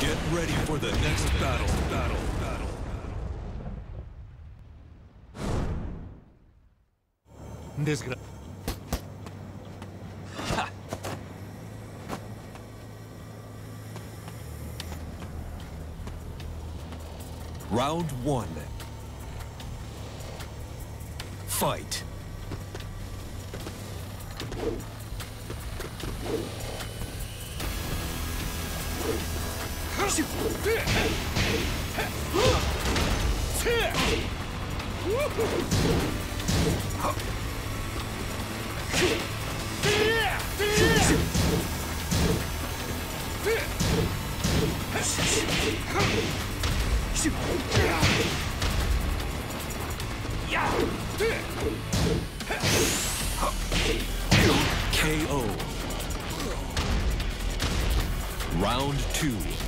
Get ready for the next battle. Battle. Battle. Desgra Round one. Fight. KO. Round two.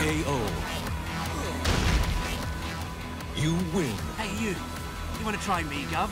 KO. You win. Hey, you. You want to try me, Gov?